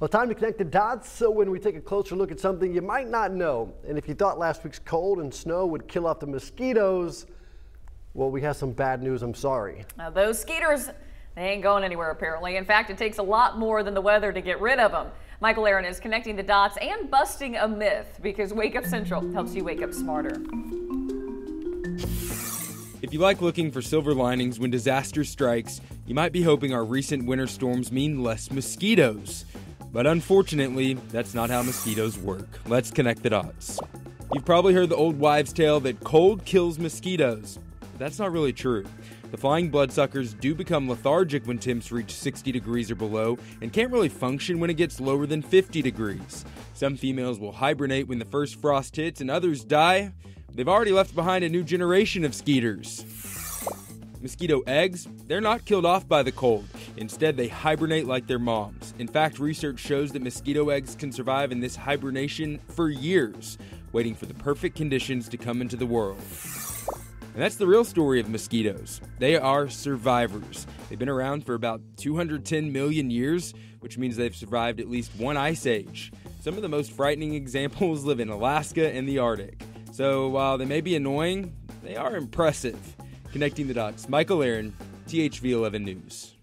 Well, time to connect the dots so when we take a closer look at something you might not know. And if you thought last week's cold and snow would kill off the mosquitoes, well, we have some bad news. I'm sorry. Now, those skeeters, they ain't going anywhere apparently. In fact, it takes a lot more than the weather to get rid of them. Michael Aaron is connecting the dots and busting a myth because Wake Up Central helps you wake up smarter. If you like looking for silver linings when disaster strikes, you might be hoping our recent winter storms mean less mosquitoes. But unfortunately, that's not how mosquitoes work. Let's connect the dots. You've probably heard the old wives' tale that cold kills mosquitoes. But That's not really true. The flying bloodsuckers do become lethargic when temps reach 60 degrees or below and can't really function when it gets lower than 50 degrees. Some females will hibernate when the first frost hits and others die. They've already left behind a new generation of skeeters. Mosquito eggs, they're not killed off by the cold. Instead, they hibernate like their moms. In fact, research shows that mosquito eggs can survive in this hibernation for years, waiting for the perfect conditions to come into the world. And that's the real story of mosquitoes. They are survivors. They've been around for about 210 million years, which means they've survived at least one ice age. Some of the most frightening examples live in Alaska and the Arctic. So while they may be annoying, they are impressive. Connecting the dots, Michael Aaron, THV 11 News.